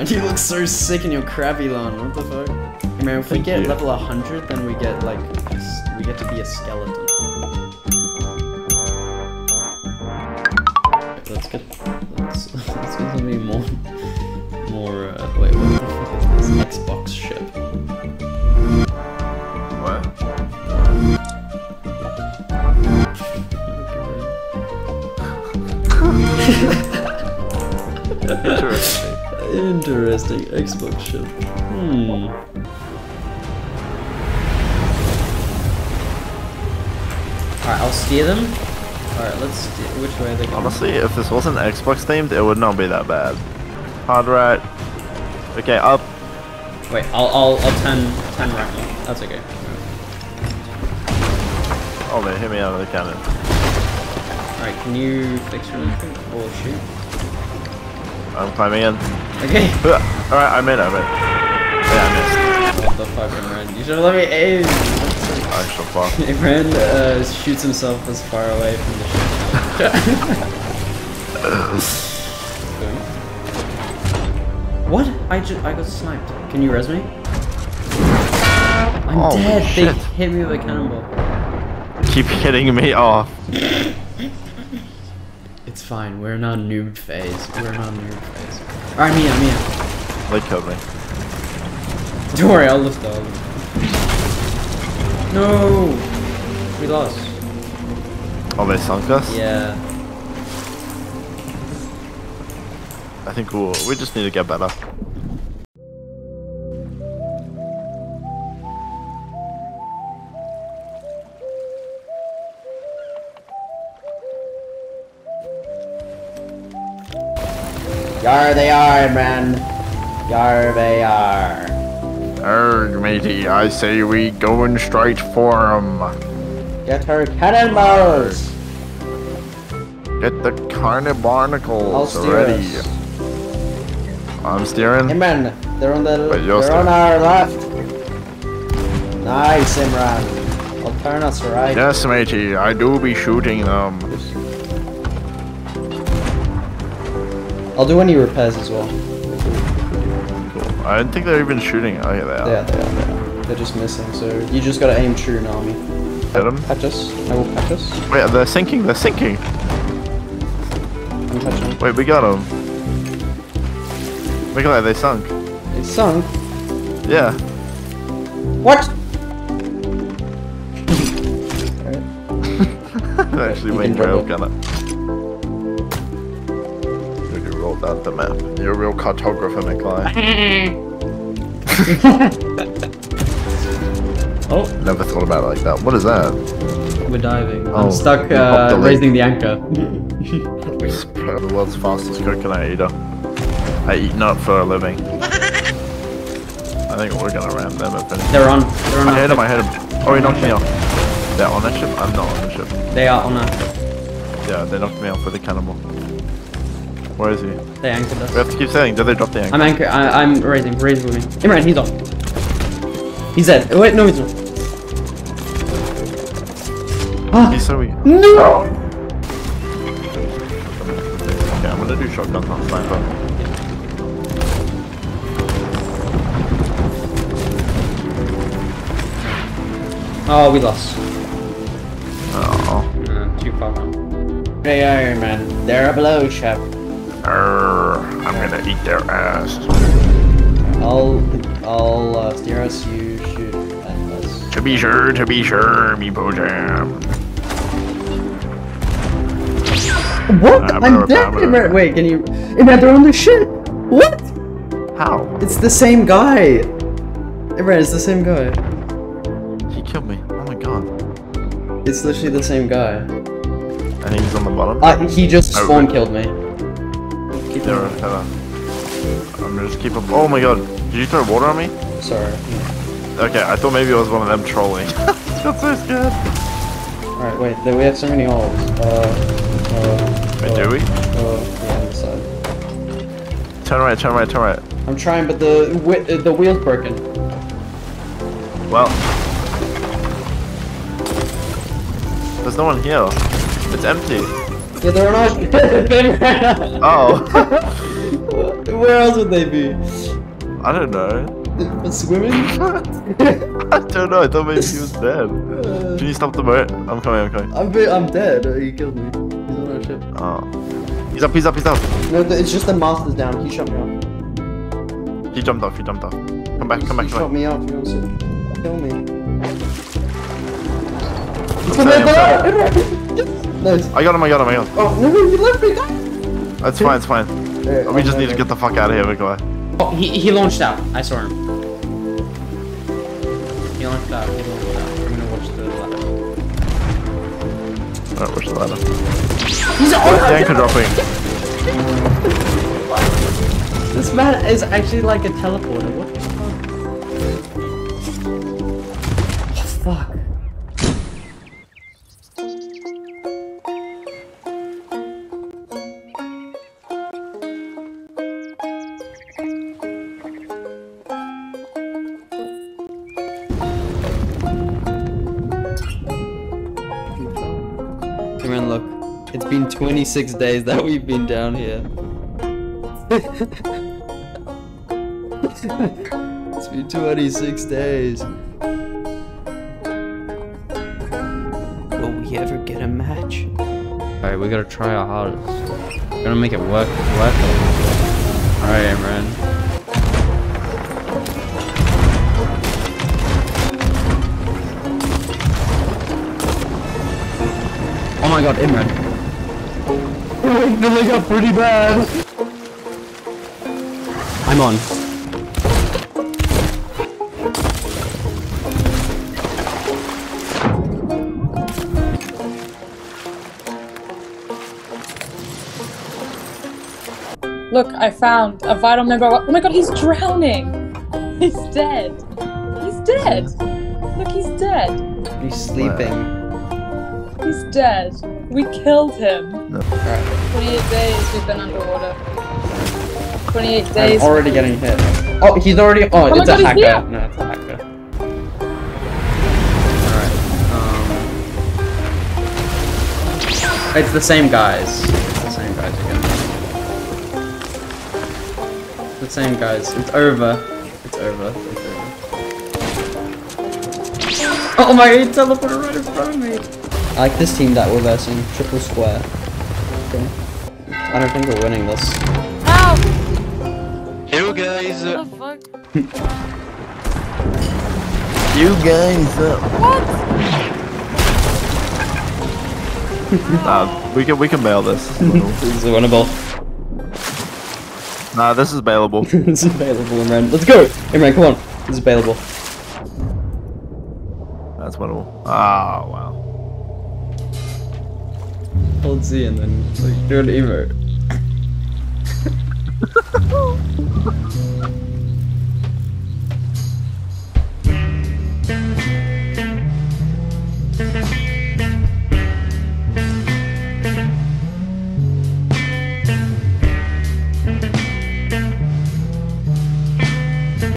Imran, you look so sick in your crabby lawn. What the fuck? Imran, if we get you. level 100, then we get like, we get to be a skeleton. Let's get, let's, let's get something more, more, uh, wait, what the fuck is this? Xbox ship. What? Interesting. Interesting, Xbox ship. Hmm. Alright, I'll steer them. Alright, let's steer. Which way are they going? Honestly, if this wasn't Xbox themed, it would not be that bad. Hard right. Okay, up. Wait, I'll, I'll, I'll turn, turn right now. That's okay. Oh man, hit me out of the cannon. Alright, can you fix your anything? Or shoot? I'm climbing in. Okay. Alright, I'm in, I'm in. Yeah, I missed. What the fuck, Imran? You should've let me aim! I shall fuck. Imran uh, shoots himself as far away from the ship. what? I just I got sniped. Can you res me? I'm dead. shit. They hit me with a cannonball. Keep hitting me off. Fine. We're in our noob phase. We're in our noob phase. Alright, Mia, Mia. They killed me. Don't worry, I'll lift up. No! We lost. Oh, they sunk us? Yeah. I think we'll, we just need to get better. Yar they are, man. Yar they are. Erg, matey, I say we going straight for 'em. Get her cannonballs! Get the carnibarnacles ready. I'm steering. Imran, they're on the they're on our left. Nice, Imran. I'll turn us right. Yes, matey, I do be shooting them. I'll do any repairs as well. Cool. I don't think they're even shooting. Oh, yeah, they are. Yeah, they are, they are. They're just missing, so you just gotta aim true, Nami. Hit them. Catch us. I will catch us. Wait, they're sinking. They're sinking. I'm. Wait, we got them. Look at that, they sunk. It's sunk. Yeah. What? They actually went can rail double. The map. You're a real cartographer, Nikolai. Oh, Never thought about it like that. What is that? we're diving. Oh, I'm stuck uh, the raising the anchor. the world's fastest coconut eater. I eat nut for a living. I think we're gonna ram them if anything. They're on. They're on. I hit him. I hit him. Oh, he knocked me off. They're on ship? I'm not on the ship. They are on our. Yeah, they knocked me off with a cannonball. Where is he? They anchored us. We have to keep saying, did they drop the anchor? I'm anchor. I, I'm raising. Raise with me. Imran, he's off. He's dead. Wait, no, he's not. Ah, He's so weak. no! Okay, I'm gonna do shotgun, not sniper. Oh, we lost. Oh. Uh, too far. They are, man. They're below, chap. I'm gonna eat their ass. I'll, I'll uh, steer us. You shoot at us. To be sure, to be sure, mipojam. What? I'm I'm dead. rabber. Wait, can you? Imran, they're on the ship. What? How? It's the same guy. Imran, it's the same guy. He killed me. Oh my god. It's literally the same guy. I think he's on the bottom. Uh, he just Oh, spawn really? killed me. Keep There, him. hold on. I'm gonna just keep him. Oh my god. Did you throw water on me? Sorry. Okay, I thought maybe it was one of them trolling. got so scared. Alright, wait, th- we have so many holes. Uh, uh, Wait, uh, do we? Uh, yeah, on the side. Turn right, turn right, turn right. I'm trying, but the uh, the wheel's broken. Well. There's no one here. It's empty. Yeah, they're on our. Oh. Where else would they be? I don't know. Swimming? I don't know. I thought maybe he was dead. Uh, Can you stop the boat? I'm coming. I'm coming. I'm, I'm dead. He killed me. He's on our ship. Oh. He's up. He's up. He's up. No, it's just the master's down. He shot me off. He jumped off. He jumped off. Come back. Come back. He Come shot back. me off. He wants to kill me. Sorry, coming I'm Nice. I got him. I got him. I got him. Oh, no, you left me. guys. It's fine. It's fine. Alright, We just okay, need to get the fuck out of here. We're Oh, he, he launched out. I saw him. He launched out. He launched out. I'm gonna watch the ladder. Alright, watch the ladder. He's Where's the anchor dropping? This man is actually like a teleporter. What the fuck? Oh, fuck. Come look. It's been 26 days that we've been down here. it's been 26 days. Will we ever get a match? Alright, we gotta try our hardest. We're gonna make it work. Work. Alright, Imran. Oh my god, Imran. Filling up pretty bad. I'm on. Look, I found a vital member. Oh my god, he's drowning! He's dead. He's dead. Look, he's dead. He's sleeping. He's dead. We killed him. Alright. 28 days we've been underwater. 28 days. I'm days. already getting hit. Oh, he's already. Oh, my it's a God, he's hacker. here. No, it's a hacker. Alright. Um. It's the same guys. It's the same guys again. The same guys. It's over. It's over. It's over. Oh my! He teleported right in front of me. I like this team that we're versing. Triple square. Okay. I don't think we're winning this. Ow! You guys. What the fuck? You guys. What? Nah, we can we can bail this. This is winnable. nah, this is bailable. this is available, Imran. Let's go! Imran, come on. This is available. That's winnable. Ah, wow. Hold Z and then like, do an emote.